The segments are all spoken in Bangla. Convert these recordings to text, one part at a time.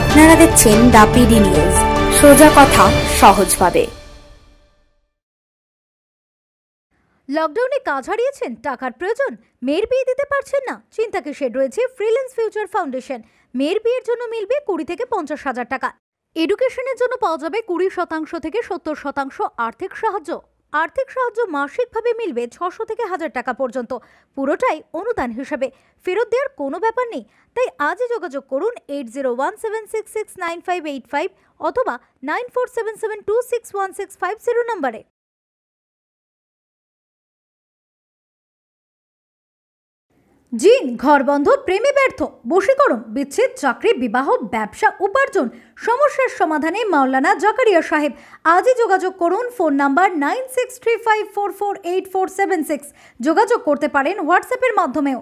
আপনারা দেখছেন দ্য পিডি নিউজ। সোজা কথা সহজভাবে। লকডাউনে কাজ হারিয়েছেন, টাকার প্রয়োজন, মেয়ের বিয়ে দিতে পারছেন না। চিন্তা কিসের রয়েছে ফ্রিল্যান্স ফিউচার ফাউন্ডেশন মেয়ের বিয়ের জন্য মিলবে কুড়ি থেকে পঞ্চাশ হাজার টাকা। এডুকেশনের জন্য পাওয়া যাবে কুড়ি শতাংশ থেকে সত্তর শতাংশ আর্থিক সাহায্য। আর্থিক সাহায্য মাসিকভাবে মিলবে ছশো থেকে হাজার টাকা পর্যন্ত। পুরোটাই অনুদান হিসাবে। ফেরত দেওয়ার কোনো ব্যাপার নেই। তাই আজই যোগাযোগ করুন eight zero one seven six six nine five eight five অথবা nine four seven seven two six one six five zero নম্বরে। জিন ঘর বন্ধ, প্রেমে ব্যর্থ। বশীকরণ, বিচ্ছেদ, চাকরি, বিবাহ, ব্যবসা, উপার্জন। সমস্যার সমাধানে মাওলানা জাকারিয়া সাহেব। আজই যোগাযোগ করুন, phone number nine six three five four four eight four seven six. যোগাযোগ করতে পারেন হোয়াটসঅ্যাপের মাধ্যমেও।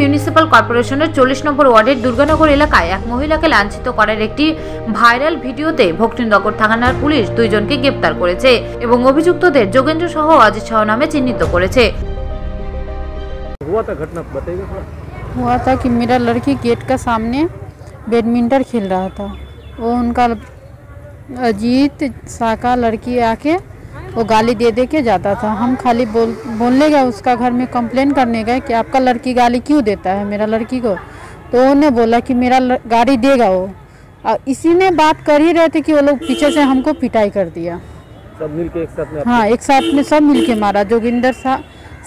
শিলিগুড়ি মিউনিসিপাল কর্পোরেশনের চল্লিশ নম্বর ওয়ার্ডের দুর্গানগর এলাকায় এক মহিলাকে লাঞ্ছিত করার একটি ভাইরাল ভিডিওতে ভক্তিনগর থানার পুলিশ দুইজনকে গ্রেপ্তার করেছে এবং অভিযুক্তদের যোগেন্দ্র সহ অজিত সহ নামে চিহ্নিত করেছে हुआ था घटना बताइएगा थोड़ा हुआ था कि मेरा लड़की गेट का सामने बैडमिंटन खेल रहा था वो उनका अजीत शाह का लड़की आके वो गाली दे दे के जाता था। हम खाली बोल बोलने गए उसका घर में कंप्लेन करने गए कि आपका लड़की गाली क्यों देता है मेरा लड़की को? तो उन्होंने बोला कि मेरा गाड़ी देगा वो। और इसी में बात कर ही रहे थे कि वो लोग पीछे से हमको पिटाई कर दिया। सब मिल के एक साथ में हाँ एक साथ में सब मिलके मारा। जोगिंदर शाह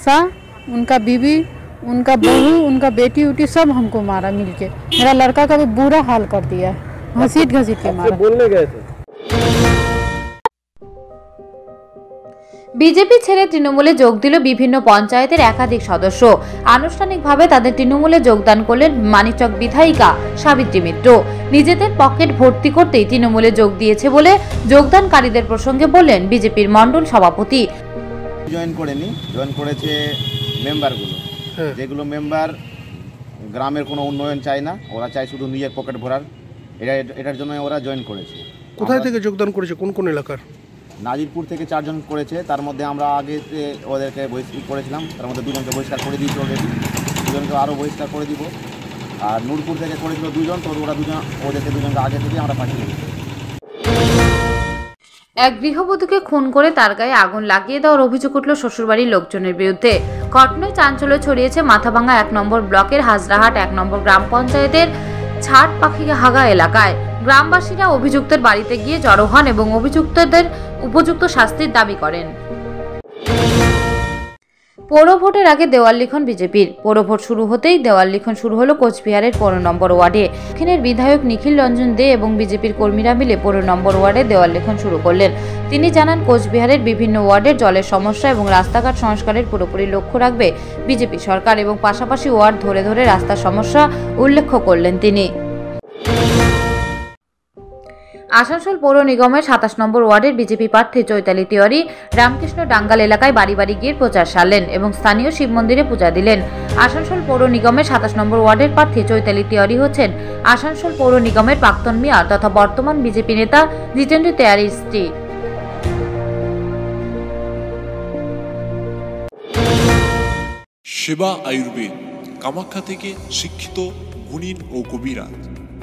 शाह उनका बीवी उनका बहू उनका बेटी उटी सब हमको मारा मिलके। मेरा लड़का का भी बुरा हाल कर दिया है। घसीट घसीट के मारा। बोलने गए थे? বিজেপি ছেড়ে তৃণমূলে যোগ দিল বিভিন্ন পঞ্চায়েতের একাধিক সদস্য। আনুষ্ঠানিকভাবে তাদের তৃণমূলে যোগদান করলেন মানিচক বিধায়িকা সাবিত্রী মিত্র। নিজেদের পকেট ভর্তি করতেই তৃণমূলে যোগ দিয়েছে বলে যোগদানকারীদের প্রসঙ্গে বললেন বিজেপির মণ্ডল সভাপতি। জয়েন করেনি জয়েন করেছে মেম্বারগুলো। যেগুলো মেম্বার গ্রামের কোনো উন্নয়ন চায় না ওরা চায় শুধু নিজের পকেট ভরার। এটা এটার জন্য ওরা জয়েন করেছে। কোথায় থেকে যোগদান করেছে? কোন কোন এলাকার? নাজিরপুর থেকে চারজন করেছে, তার মধ্যে আমরা আগে ওদেরকে বহিষ্কার করেছিলাম, তার মধ্যে দুজনকে বহিষ্কার করে দিয়েছি অলরেডি দুজনকে আরও বহিষ্কার করে দিব। আর নূরপুর থেকে করেছিল দুজন, তো ওরা দুজন, ওদেরকে দুজনকে আগে থেকে আমরা পাঠিয়ে দিয়েছি এক গৃহবধূকে খুন করে তার গায়ে আগুন লাগিয়ে দেওয়ার অভিযোগ উঠল শ্বশুরবাড়ির লোকজনের বিরুদ্ধে। ঘটনায় চাঞ্চল্য ছড়িয়েছে মাথাভাঙ্গা এক নম্বর ব্লকের হাজরাহাট এক নম্বর গ্রাম পঞ্চায়েতের ছাট পাখি হাগা এলাকায়। গ্রামবাসীরা অভিযুক্তের বাড়িতে গিয়ে জড়ো হন এবং অভিযুক্তদের উপযুক্ত শাস্তির দাবি করেন। পৌর ভোটের আগে দেওয়াল লিখন বিজেপির। পৌর ভোট শুরু হতেই দেওয়াল লিখন শুরু হলো কোচবিহারের পনেরো নম্বর ওয়ার্ডে। দক্ষিণের বিধায়ক নিখিল রঞ্জন দে এবং বিজেপির কর্মীরা মিলে পনেরো নম্বর ওয়ার্ডে দেওয়াল লিখন শুরু করলেন। তিনি জানান, কোচবিহারের বিভিন্ন ওয়ার্ডের জলের সমস্যা এবং রাস্তাঘাট সংস্কারের পুরোপুরি লক্ষ্য রাখবে বিজেপি সরকার এবং পাশাপাশি ওয়ার্ড ধরে ধরে রাস্তার সমস্যা উল্লেখ করলেন তিনি। আসানসোল পৌর নিগমের সাতাশ নম্বর ওয়ার্ডের বিজেপি প্রার্থী চৈতালি তিওয়ারি রামকৃষ্ণ ডাঙ্গাল এলাকায় বাড়ি বাড়ি গিয়ে প্রচার সারলেন এবং স্থানীয় শিব মন্দিরে পূজা দিলেন। আসানসোল পৌর নিগমের সাতাশ নম্বর ওয়ার্ডের প্রার্থী চৈতালি তিওয়ারি হচ্ছেন আসানসোল পৌর নিগমের প্রাক্তন মেয়র তথা বর্তমান বিজেপি নেতা জিতেন্দ্র তেওয়ারির স্ত্রী। সেবা আয়ুর্বেদ, কামাখ্যা থেকে শিক্ষিত, গুণীন ও কবিরাজ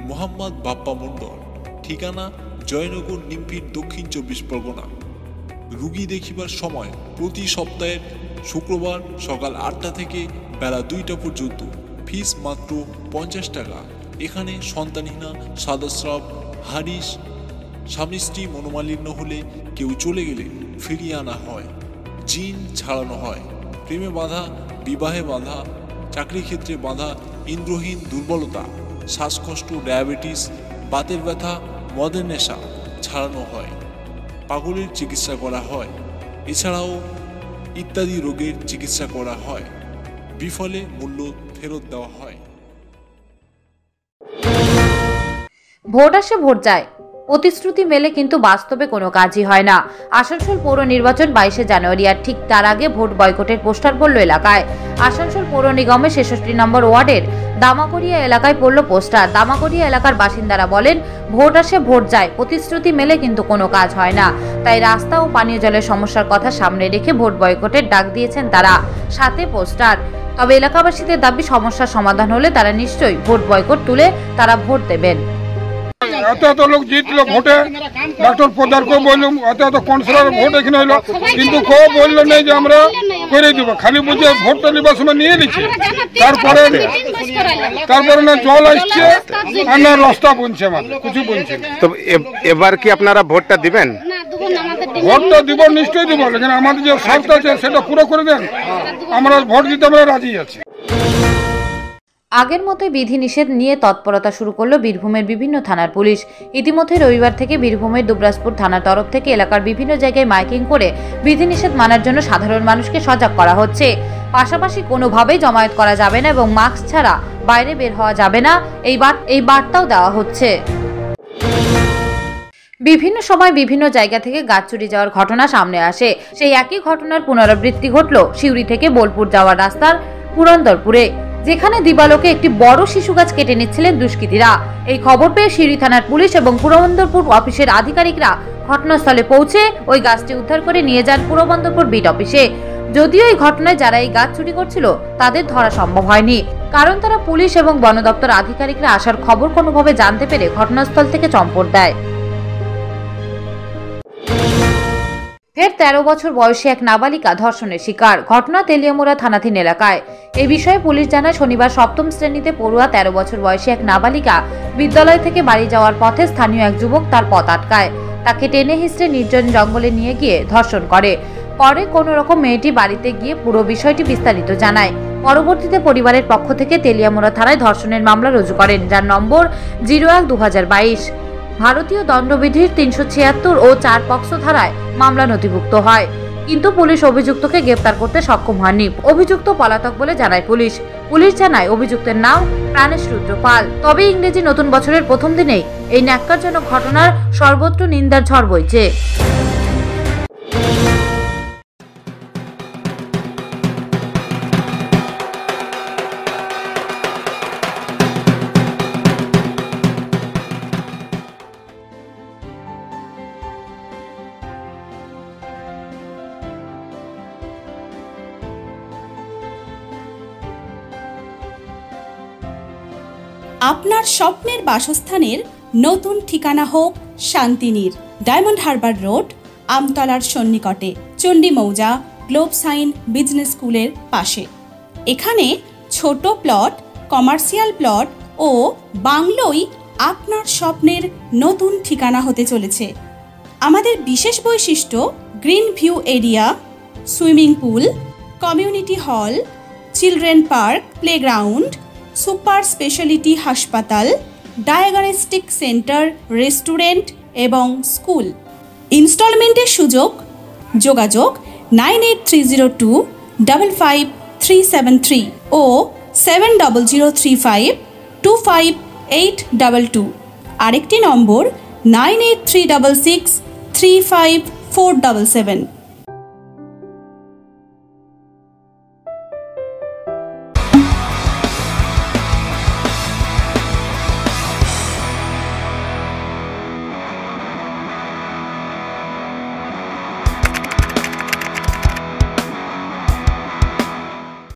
মোহাম্মদ বাপ্পা মণ্ডল। ঠিকানা জয়নগর, নিমপির দক্ষিণ চব্বিশ পরগনা। রুগী দেখিবার সময় প্রতি সপ্তাহের শুক্রবার সকাল আটটা থেকে বেলা দুইটা পর্যন্ত ফিস মাত্র পঞ্চাশ টাকা। এখানে সন্তানহীনা, সাদাস্রাব, হারিস স্বামী স্ত্রী মনোমালিন্য হলে কেউ চলে গেলে ফিরিয়ে আনা হয়। জিন ছাড়ানো হয়। প্রেমে বাধা, বিবাহে বাধা চাকরি ক্ষেত্রে বাধা ইন্দ্রহীন দুর্বলতা, শ্বাসকষ্ট, ডায়াবেটিস বাতের ব্যথা, মদের নেশা ছাড়ানো হয়। পাগলের চিকিৎসা করা হয়। এছাড়াও ইত্যাদি রোগের চিকিৎসা করা হয়। বিফলে মূল্য ফেরত দেওয়া হয়। ভোট আসে, ভোট যায়। প্রতিশ্রুতি মেলে কিন্তু বাস্তবে কোনো কাজই হয় না। আসানসোল পৌর নির্বাচন বাইশে জানুয়ারি আর ঠিক তার আগে ভোট বয়কটের পোস্টার পড়ল এলাকায়। আসানসোল পৌর নিগমের ছেষট্টি নম্বর ওয়ার্ডের দামাকড়িয়া এলাকায় পড়ল পোস্টার। দামাকড়িয়া এলাকার বাসিন্দারা বলেন, ভোট আসে, ভোট যায়, প্রতিশ্রুতি মেলে কিন্তু কোনো কাজ হয় না। তাই রাস্তা ও পানীয় জলের সমস্যার কথা সামনে রেখে ভোট বয়কটের ডাক দিয়েছেন তারা। সাথে পোস্টার। তবে এলাকাবাসীদের দাবি, সমস্যার সমাধান হলে তারা নিশ্চয়ই ভোট বয়কট তুলে তারা ভোট দেবেন। এত এত লোক জিতলো ভোটে। ডক্টর পোদারকে বললাম এত এত কাউন্সিলর ভোট এখানে হলো। কিন্তু কেউ বলল নেই যে আমরা করে দিব। খালি বুঝে ভোটটা নিবার সময় নিয়ে নিচ্ছে। তারপরে তারপরে না জল আসছে আর না রাস্তা বুনছে আমাদের কিছু বুনছে। তো এবার কি আপনারা ভোটটা দিবেন? ভোটটা দিব নিশ্চয়ই দিব। লেকিন আমাদের যে শর্ত আছে সেটা পুরো করে দেন। আমরা ভোট দিতে আমরা রাজি আছি। আগের মতোই বিধিনিষেধ নিয়ে তৎপরতা শুরু করল বীরভূমের বিভিন্ন থানার পুলিশ। ইতিমধ্যে রবিবার থেকে বীরভূমের দুবরাজপুর থানার তরফ থেকে এলাকার বিভিন্ন জায়গায় মাইকিং করে বিধিনিষেধ মানার জন্য সাধারণ মানুষকে সজাগ করা হচ্ছে। পাশাপাশি কোনোভাবেই জমায়েত করা যাবে না এবং মাস্ক ছাড়া বাইরে বের হওয়া যাবে না। এই এই বার্তাও দেওয়া হচ্ছে। বিভিন্ন সময় বিভিন্ন জায়গা থেকে গাছ চুরি যাওয়ার ঘটনা সামনে আসে। সেই একই ঘটনার পুনরাবৃত্তি ঘটল সিউড়ি থেকে বোলপুর যাওয়ার রাস্তার পুরন্দরপুরে। যেখানে দিবালোকে একটি বড় শিশু গাছ কেটে নিচ্ছিলেন দুষ্কৃতীরা। এই খবর পেয়ে সিঁড়ি থানার পুলিশ এবং পুরবন্দরপুর অফিসের আধিকারিকরা ঘটনাস্থলে পৌঁছে ওই গাছটি উদ্ধার করে নিয়ে যান পুরবন্দরপুর বিট অফিসে। যদিও এই ঘটনায় যারা এই গাছ চুরি করছিল, তাদের ধরা সম্ভব হয়নি। কারণ তারা পুলিশ এবং বন দপ্তর আধিকারিকরা আসার খবর কোনোভাবে জানতে পেরে ঘটনাস্থল থেকে চম্পট দেয়। ফের তেরো বছর বয়সী এক নাবালিকা ধর্ষণের শিকার। ঘটনা তেলিয়ামুড়া থানাধীন এলাকায়। এ বিষয়ে পুলিশ জানায়, শনিবার সপ্তম শ্রেণীতে পড়ুয়া তেরো বছর বয়সী এক নাবালিকা বিদ্যালয় থেকে বাড়ি যাওয়ার পথে স্থানীয় এক যুবক তার পথ আটকায়। তাকে টেনে হিসড়ে নির্জন জঙ্গলে নিয়ে গিয়ে ধর্ষণ করে। পরে কোনো রকম মেয়েটি বাড়িতে গিয়ে পুরো বিষয়টি বিস্তারিত জানায়। পরবর্তীতে পরিবারের পক্ষ থেকে তেলিয়ামুড়া থানায় ধর্ষণের মামলা রুজু করেন, যার নম্বর জিরো এক দু ভারতীয় দণ্ডবিধির তিনশো ছিয়াত্তর ও চার পক্ষ ধারায় মামলা নথিভুক্ত হয়। কিন্তু পুলিশ অভিযুক্তকে গ্রেপ্তার করতে সক্ষম হয়নি। অভিযুক্ত পলাতক বলে জানায় পুলিশ। পুলিশ জানায় অভিযুক্তের নাম প্রাণেশ রুদ্র পাল। তবে ইংরেজি নতুন বছরের প্রথম দিনেই এই ন্যাক্কারজনক ঘটনার সর্বত্র নিন্দার ঝড় বইছে। আপনার স্বপ্নের বাসস্থানের নতুন ঠিকানা হোক শান্তিনীর। ডায়মন্ড হারবার রোড, আমতলার সন্নিকটে, চণ্ডী মৌজা, গ্লোব সাইন বিজনেস স্কুলের পাশে। এখানে ছোট প্লট, কমার্শিয়াল প্লট ও বাংলোই আপনার স্বপ্নের নতুন ঠিকানা হতে চলেছে। আমাদের বিশেষ বৈশিষ্ট্য, green view area, swimming pool, community hall, children park, playground super speciality হাসপাতাল, ডায়াগনস্টিক সেন্টার, রেস্টুরেন্ট এবং স্কুল। ইনস্টলমেন্টের সুযোগ, যোগাযোগ nine eight three zero two double five three seven three ও seven double zero three five two five eight double two. আরেকটি নম্বর nine eight three double six three five four double seven.